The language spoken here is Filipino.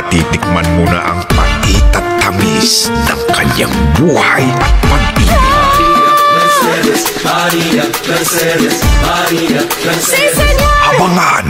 matitikman mo na ang pait at tamis ng kanyang buhay at pag-ibig. Mercedes, Maria, Mercedes, Maria, Mercedes. Abangan